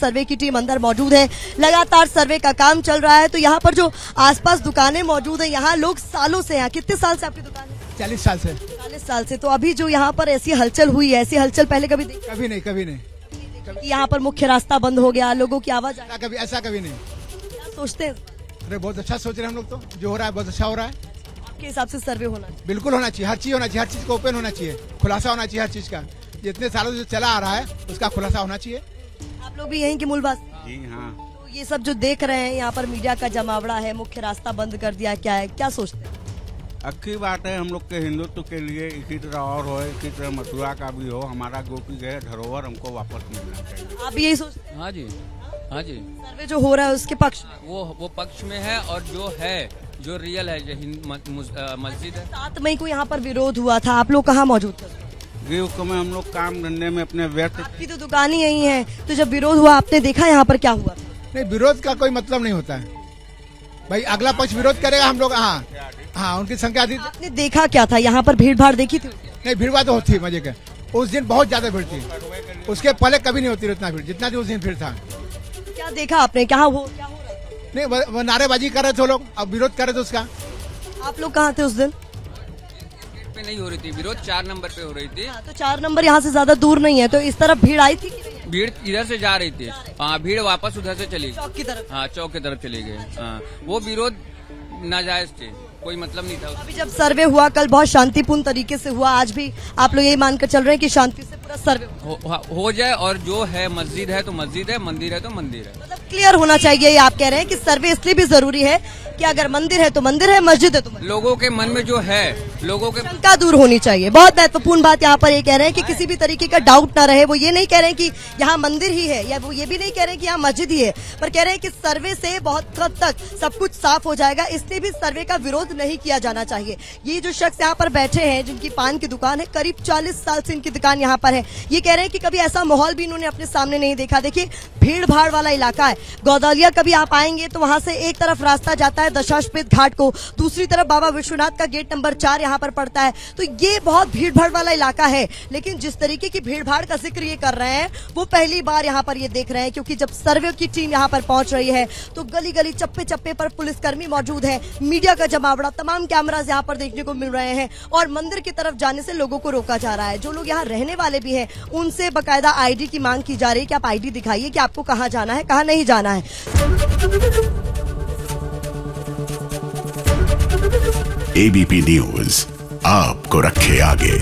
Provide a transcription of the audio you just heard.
सर्वे की टीम अंदर मौजूद है। लगातार सर्वे का काम चल रहा है। तो यहाँ पर जो आसपास दुकानें मौजूद है यहाँ लोग सालों से यहाँ कितने साल से आपकी दुकान है? चालीस साल से। चालीस साल से। तो अभी जो यहाँ पर ऐसी हलचल हुई है ऐसी हलचल पहले कभी देखी? कभी नहीं कभी नहीं। यहाँ पर मुख्य रास्ता बंद हो गया लोगों की आवाज़ ऐसा कभी ऐसा कभी नहीं। क्या सोचते हैं? अरे बहुत अच्छा सोच रहे हैं हम लोग तो। जो हो रहा है बहुत अच्छा हो रहा है। आपके हिसाब से सर्वे होना चाहिए। बिल्कुल होना चाहिए। हर चीज़ होना चाहिए हर चीज़ को ओपन होना चाहिए। खुलासा होना चाहिए हर चीज़ का। जितने सालों से चला आ रहा है उसका खुलासा होना चाहिए। आप लोग भी यहीं के मूलवास? जी हाँ। तो ये सब जो देख रहे हैं यहाँ पर मीडिया का जमावड़ा है मुख्य रास्ता बंद कर दिया क्या है? क्या सोचते हैं? अच्छी बात है हम लोग के हिंदुत्व के लिए इसी तरह और हो इसी तरह मथुरा का भी हो हमारा गोपी गए धरोहर हमको वापस मिलना चाहिए। आप यही सोचते हैं? हाँ जी हाँ जी। सर्वे जो हो रहा है उसके पक्ष वो वो पक्ष में है और जो है जो रियल है जो मस्जिद है। सात मई को यहाँ पर विरोध हुआ था आप लोग कहाँ मौजूद थे? गृह को में हम लोग काम धंधे में अपने व्यस्त आपकी तो दुकान ही यही है। तो जब विरोध हुआ आपने देखा यहाँ पर क्या हुआ? नहीं विरोध का कोई मतलब नहीं होता है। भाई अगला पक्ष विरोध करेगा हम लोग हाँ। हाँ उनकी संख्या अधिक आपने देखा क्या था? यहाँ पर भीड़ भाड़ देखी थी? नहीं भीड़ भाड़ तो होती है मज़े के। उस दिन बहुत ज़्यादा भीड़ थी। उसके पहले कभी नहीं होती थी उतना भीड़ जितना उस दिन भीड़ था। क्या देखा आपने? क्या हो क्या हो रहा था? नहीं वो- नारेबाजी कर रहे थे लोग अब विरोध कर रहे थे उसका। आप लोग कहाँ थे उस दिन? पे नहीं हो रही थी विरोध चार नंबर पे हो रही थी। हाँ, तो चार नंबर यहाँ से ज़्यादा दूर नहीं है तो इस तरफ़ भीड़ आई थी? भीड़ इधर से जा रही थी। हाँ भीड़ वापस उधर से चली। चौक की तरफ़। हाँ चौक की तरफ़ चली गई। हाँ वो विरोध नाजायज थे कोई मतलब नहीं था अभी जब सर्वे हुआ कल बहुत शांतिपूर्ण तरीके से हुआ आज भी आप लोग यही मानकर चल रहे हैं कि शांति से पूरा सर्वे हो, हो जाए और जो है मस्जिद है तो मस्जिद है मंदिर है तो मंदिर है। मतलब क्लियर होना चाहिए ये आप कह रहे हैं कि सर्वे इसलिए भी ज़रूरी है कि अगर मंदिर है तो मंदिर है मस्जिद है तो मस्जिद लोगों के मन में जो है लोगों के शंका दूर होनी चाहिए। बहुत महत्वपूर्ण बात यहाँ पर ये कह रहे हैं कि किसी भी तरीके का डाउट ना रहे। वो ये नहीं कह रहे हैं कि यहाँ मंदिर ही है या वो ये भी नहीं कह रहे हैं कि यहाँ मस्जिद ही है पर कह रहे हैं कि सर्वे से बहुत हद तक सब कुछ साफ़ हो जाएगा। इसलिए भी सर्वे का विरोध नहीं किया जाना चाहिए। ये जो शख्स यहाँ पर बैठे हैं जिनकी पान की दुकान है करीब चालीस साल से इनकी दुकान यहाँ पर है। ये कह रहे हैं कि कभी ऐसा माहौल भी इन्होंने अपने सामने नहीं देखा। देखिए भीड़ भाड़ वाला इलाका है। गौदौलिया कभी आप आएँगे तो वहाँ से एक तरफ़ रास्ता जाता है दशाश्वमेध घाट को, दूसरी तरफ़ बाबा विश्वनाथ का गेट नंबर चार यहाँ पर पड़ता है। तो ये बहुत भीड़ भाड़ वाला इलाका है, लेकिन जिस तरीके की भीड़ भाड़ का ज़िक्र ये कर रहे हैं, वो पहली बार यहाँ पर ये देख रहे हैं, क्योंकि जब सर्वे की टीम यहाँ पर पहुँच रही है तो गली गली चप्पे चप्पे पर पुलिसकर्मी मौजूद है। मीडिया का जमावड़ा, तमाम कैमराज यहाँ पर देखने को मिल रहे हैं और मंदिर की तरफ़ जाने से लोगों को रोका जा रहा है। जो लोग यहाँ रहने वाले भी हैं, उनसे बकायदा आईडी की मांग की जा रही है। कि आप आईडी दिखाइए कि आपको कहाँ जाना है, कहाँ नहीं जाना है। एबीपी न्यूज़ आपको रखे आगे।